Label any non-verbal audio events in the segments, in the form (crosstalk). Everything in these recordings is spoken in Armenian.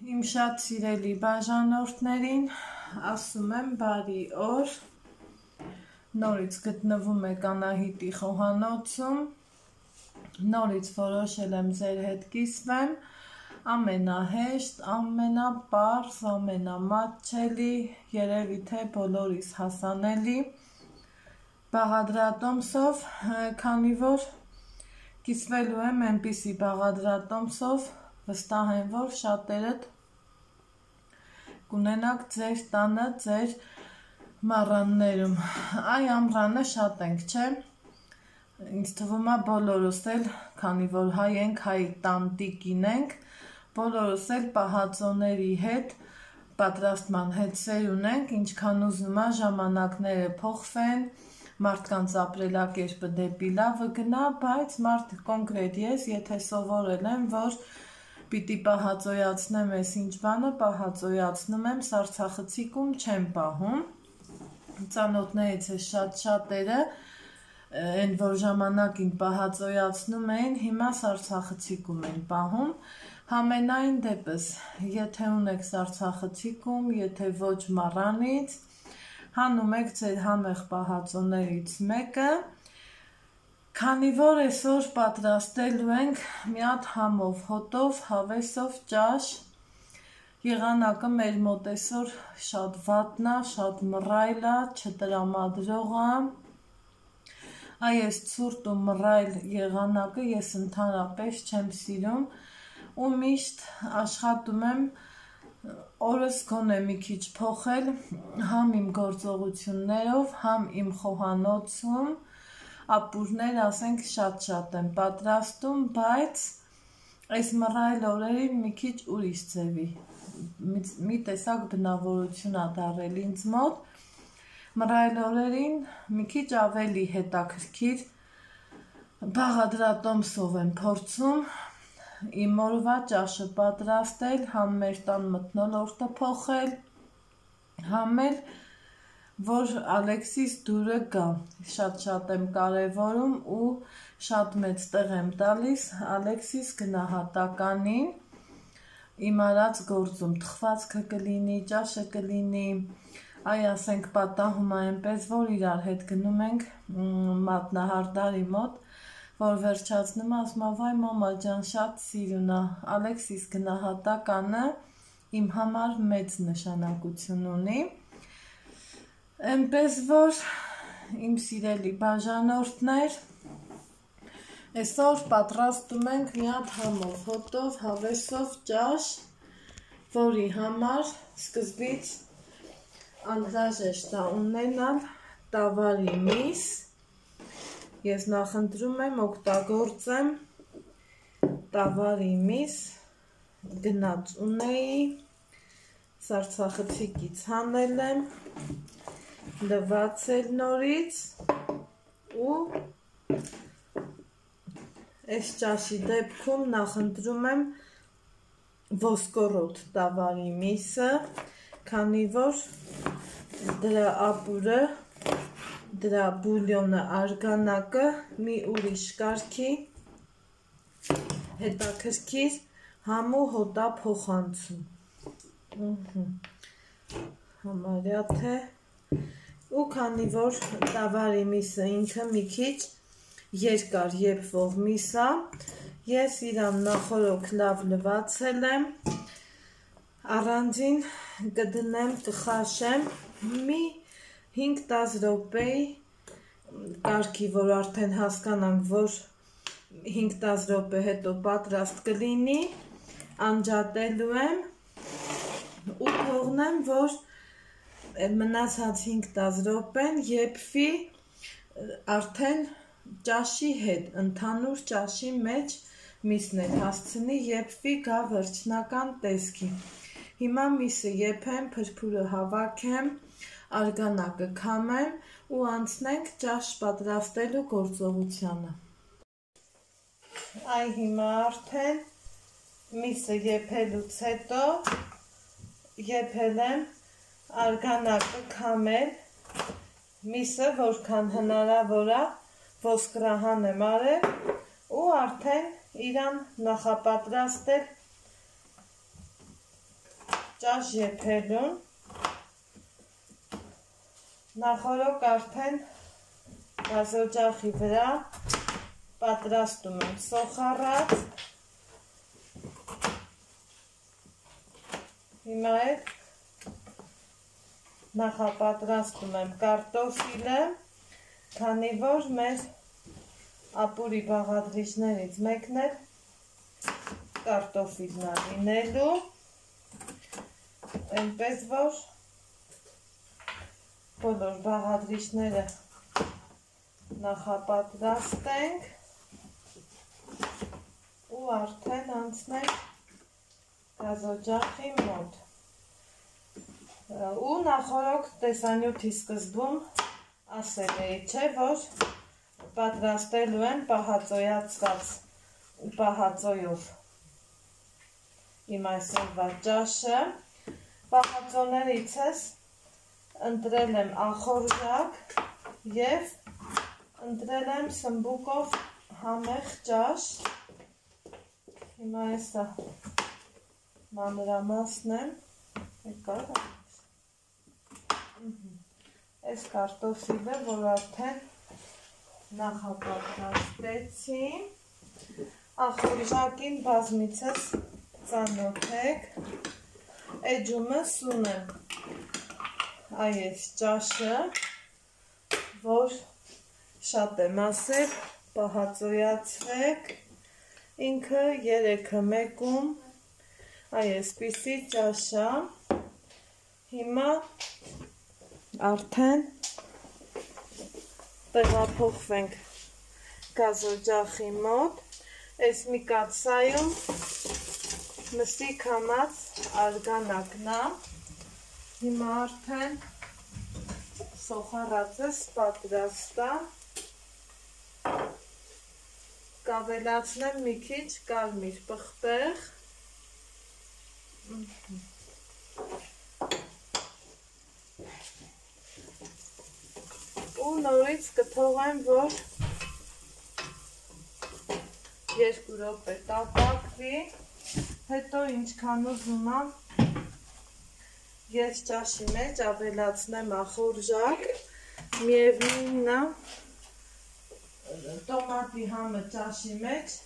Իմ շատ սիրելի բաժանորդներին ասում եմ բարի օր։ Նորից գտնվում եք Անահիտի խոհանոցում։ Նորից որոշել եմ ձեր հետ կիսվեմ ամենահեշտ, ամենապարզ, ամենամատչելի, երևի թե բոլորիս հասանելի բաղադրատոմսով, քանի որ կիսվելու եմ այնպիսի բաղադրատոմսով, վստահ եմ, որ շատերդ կունենաք ձեր տանը, ձեր մառաններում։ Այ ամռանը շատ ենք, չէ՞։ Ինձ թվում է բոլորս էլ, քանի որ հայ ենք, հայ տանտիկին ենք, բոլորս էլ պահածոների հետ պատրաստման հետ սեր ունենք, ինչքան ուզում է ժամանակները փոխվեն, մարդկանց ապրելակերպը դեպի լավը գնա, բայց մարդ կոնկրետ ես, եթե սովորել եմ, որ պիտի պահածոյացնեմ ես ինչ բանը, պահածոյացնում եմ, սարցախցիկում չեմ պահում, ծանոթներից է շատ շատերը, են որ ժամանակին պահածոյացնում էին, հիմա սարցախցիկում են պահում, համենայն դեպս, եթե ունեք սարցախցիկում, եթե ոչ մառանից, հանում եք ձեր համեղ պահածոներից մեկը, Քանի որ այսօր պատրաստելու ենք մի հատ համով, հոտով, հավեսով ճաշ, եղանակը մեր մոտ այսօր շատ վատնա, շատ մռայլ է, չտրամադրող է, այ այս ցուրտ ու մռայլ եղանակը ես ընդհանրապես չեմ սիրում ու միշտ աշխատում եմ օրս գոնե մի քիչ փոխել համ իմ գործողություններով, համ իմ խոհանոցում, ապուրներ, ասենք, շատ-շատ եմ պատրաստում, բայց այս մռայլ օրերին մի քիչ ուրիշ ձևի մի տեսակ բնավորություն ա դարել ինձ մոտ մռայլ օրերին մի քիչ ավելի հետաքրքիր բաղադրատոմսով եմ փորձում իմ օրվա ճաշը պատրաստել, համ մեր տան մտնոլորտը փոխել, համ էլ որ Ալեքսիս դուրը գա։ Շատ-շատ եմ կարևորում ու շատ մեծ տեղ եմ տալիս Ալեքսիս գնահատականին իմ արած գործում թխվածքը կլինի, ճաշը կլինի, այ ասենք պատահում այնպես, որ իրար հետ գնում ենք մատնահարդարի մոտ, որ վերջացնում ասում է վայ մամա ջան շատ սիրուն է Ալեքսիս գնահատականը իմ համար մեծ նշանակություն ունի Էնպես որ իմ սիրելի բաժանորդներ, այսօր պատրաստում ենք մի հատ համով, հոտով, հավեսով ճաշ, որի համար սկզբից անհրաժեշտ է ունենալ տավարի միս, ես նախընտրում եմ օգտագործեմ տավարի միս, գնաց ունեի, սարցախցիկից հանել եմ, լվացել նորից ու այս ճաշի դեպքում նախընտրում եմ ոսկորոտ տավարի միսը, քանի որ դրա ապուրը, դրա բուլյոնը, արգանակը մի ուրիշ կարգի հետաքրքիր համու հոտա փոխանցում։ Համարյա թե ու քանի որ տավարի միսը ինքը մի քիչ երկար եփվող միս է, ես իրան նախորոք լավ լվացել եմ, առանձին կդնեմ, կխաշեմ մի 5-10 րոպեի կարգի, որ արդեն հասկանանք, որ 5-10 րոպե հետո պատրաստ կլինի, անջատելու եմ ու թողնեմ, որ մնացած 5-10 րոպեն եփվի արդեն ճաշի հետ, ընդհանուր ճաշի մեջ միսն էլ հասցնի եփվի գա վերջնական տեսքի։ Հիմա միսը եփեմ, փրփուրը հավաքեմ, արգանակը քամեմ ու անցնենք ճաշ պատրաստելու գործողությանը։ Այ հիմա արդեն միսը եփելուց հետո եփել եմ արգանակը քամել, միսը որքան հնարավոր է ոսկրահան եմ արել ու արդեն իրան նախապատրաստել ճաշ եփելուն նախորոք արդեն գազօջախի վրա պատրաստում եմ սոխառած հիմա էլ նախապատրաստում եմ կարտոֆիլը, քանի որ մեր ապուրի բաղադրիչներից մեկն էլ կարտոֆիլն է լինելու, այնպես որ բոլոր բաղադրիչները նախապատրաստենք ու արդեն անցնենք գազօջախի մոտ ու նախորոք տեսանյութի սկզբում ասել էի, չէ, որ պատրաստելու են պահածոյացված պահածոյով իմ այսօրվա ճաշը պահածոներից ես ընտրել եմ ախորժակ և ընտրել եմ սմբուկով համեղ ճաշ հիմա եսա մանրամասն եմ եկար Այս կարտոֆիլը, որ արդեն նախապատրաստեցի, ախորժակին բազմիցս ծանոթեք, էջումը սունեմ այս ճաշը, որ շատ եմ ասել, պահածոյացվեք, ինքը երեքը մեկում այս պիսի ճաշա, հիմա արդեն տեղափոխվենք գազօջախի մոտ, այս մի կացայում մսի կամած արգանակնա, հիմա արդեն սոխարածս պատրաստա, կավելացնեմ մի քիչ կալմիր պղպեղ, ու նորից կթողեմ, որ երկու րոպե տապակվի, հետո ինչքան ուզում եմ ես ճաշի մեջ ավելացնեմ ախորժակ, միևնույնն է տոմատի համը ճաշի մեջ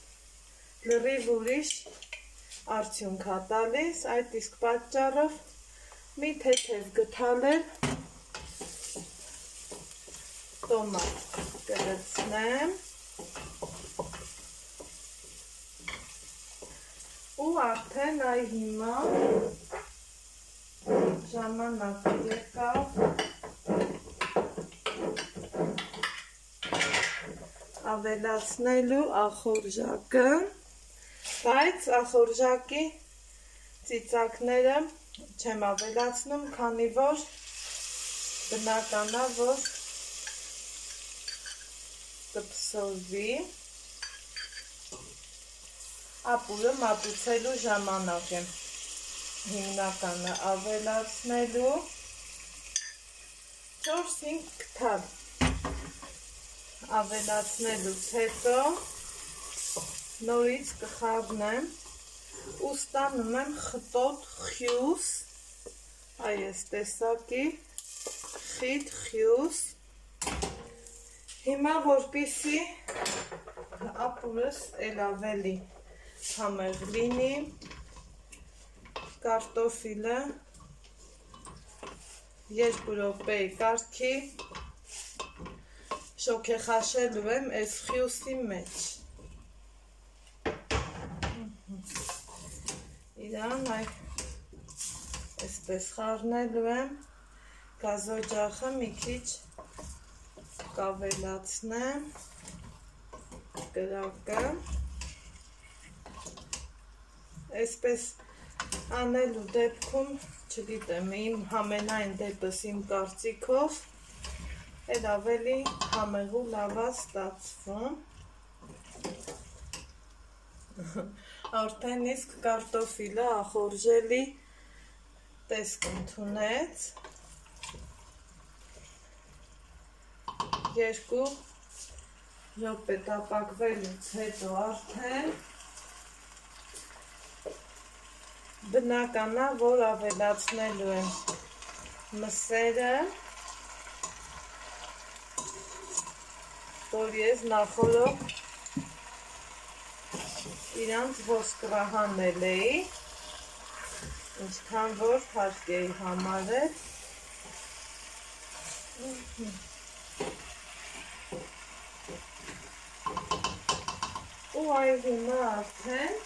լրիվ ուրիշ արդյունք հա տալիս, այդ իսկ պատճառով մի թեթև գթալել տոմատ կլցնեմ ու արդեն այ հիմա ժամանակը եկավ ավելացնելու ախորժակը, բայց ախորժակի ծիծակները չեմ ավելացնում, քանի որ բնականա, որ կպսովի ապուրը մատուցելու ժամանակ եմ հիմնականը ավելացնելու 4-5 կթալ ավելացնելուց հետո նորից կխառնեմ ու ստանում եմ խտոտ խյուս այս տեսակի խիտ խյուս Հիմա որպիսի ապուրս էլ ավելի համեղ լինի, կարտոֆիլը երկու րոպեի կարգի շոքեխաշելու եմ այս խյուսի մեջ։ Իրան այ այսպես խառնելու եմ գազօջախը մի քիչ կավելացնեմ գրակը այսպես անելու դեպքում չգիտեմ իմ համենայն դեպս իմ կարծիքով էլ ավելի համեղու լավա ստացվում (laughs) արդեն իսկ կարտոֆիլը ախորժելի տեսք ընդունեց երկու րոպե տապակվելուց հետո արդեն բնական է, որ ավելացնելու եմ մսերը, որ ես նախորոք իրանց ոսկրահանել էի, ինչքան որ հարկ էի համարել, ու այ հիմա արդեն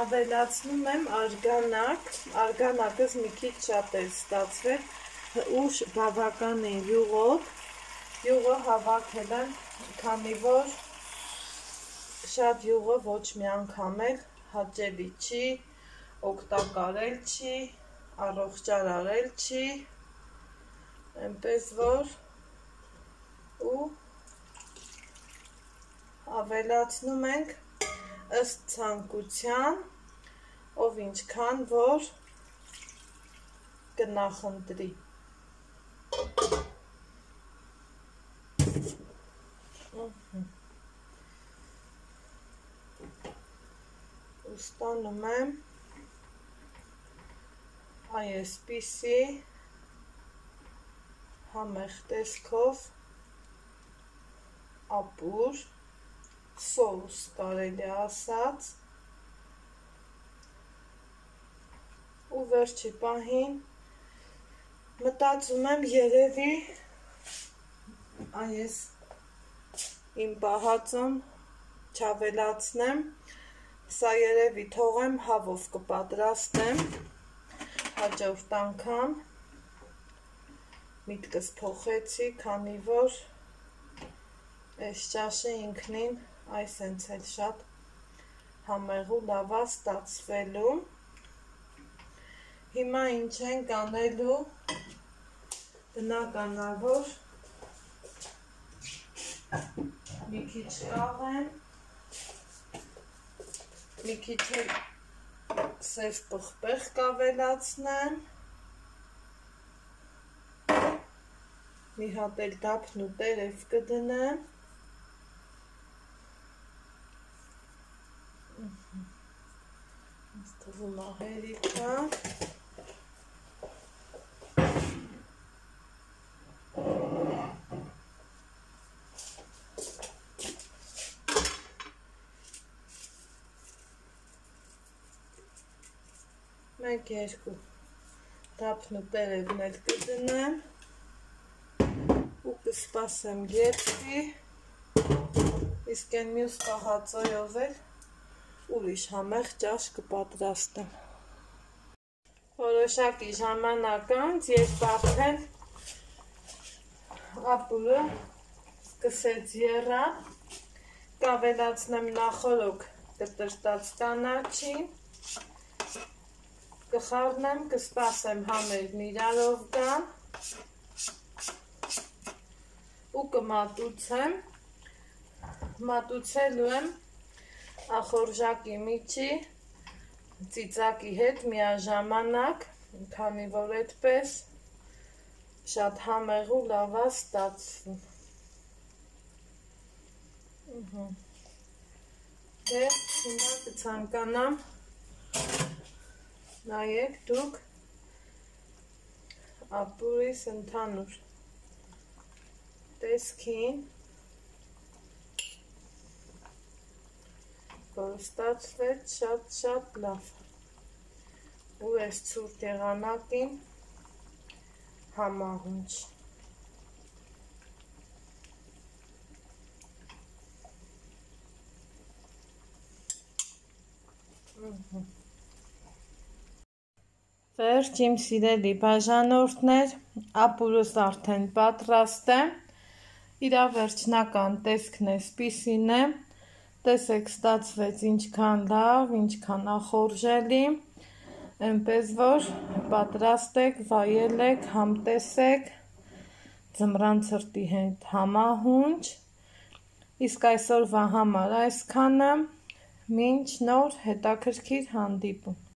ավելացնում եմ արգանակ, արգանակս մի քիչ շատ է ստացվել ու բավական է յուղով, յուղը հավաքել եմ, քանի որ շատ յուղը ոչ մի անգամ էլ հաճելի չի, օգտակարել չի, առողջար արել չի, այնպես որ ու ավելացնում ենք ըստ ցանկության, ով ինչքան որ կնախընտրի։ Ստանում եմ այսպիսի համեղ տեսքով ապուր սոուս կարելի ասած ու վերջի պահին մտածում եմ երևի այս իմ պահածում չավելացնեմ սա երևի թողեմ հավով կպատրաստեմ հաջորդ անգամ միտքս փոխեցի, քանի որ այս ճաշը ինքնին այս հենց էլ շատ համեղ ու լավ է ստացվելու։ Հիմա ինչ ենք անելու բնականավոր մի քիչ կաղեմ, մի քիչ էլ սև պղպեղ կավելացնեմ, մի հատ էլ դափն ու տերև կդնեմ, թվում է հերիքա։ Մեկ, երկու, դապն ու տերևն էլ կդնեմ ու կսպասեմ գետվի, իսկ են մյուս կաղացոյով էլ ուրիշ համեղ ճաշ կպատրաստեմ։ Որոշակի ժամանակ անց, երբ արդեն ապուրը սկսեց եռա, կավելացնեմ նախորոք կտրտած կանաչին, կխառնեմ, կսպասեմ համերն իրարով կան ու կմատուցեմ, մատուցելու եմ ախորժակի միջի ծիծակի հետ միաժամանակ, քանի որ այդպես շատ համեղ ու լավ է ստացվում։ Դե հիմա կցանկանամ նայեք դուք ապուրիս ընդհանուր տեսքին ստացվեց շատ-շատ լավ։ Ու այս ցուրտ եղանակին համահունչ։ Վերջ իմ սիրելի բաժանորդներ, ապուրս արդեն պատրաստ է, իրա վերջնական տեսքն է սպիսին է, տեսեք ստացվեց ինչքան լավ, ինչքան ախորժելի, այնպես որ պատրաստեք, վայելեք, համտեսեք, ձմրան ծրտի հետ համահունչ, իսկ այսօրվա համար այսքանը, մինչ նոր հետաքրքիր հանդիպում։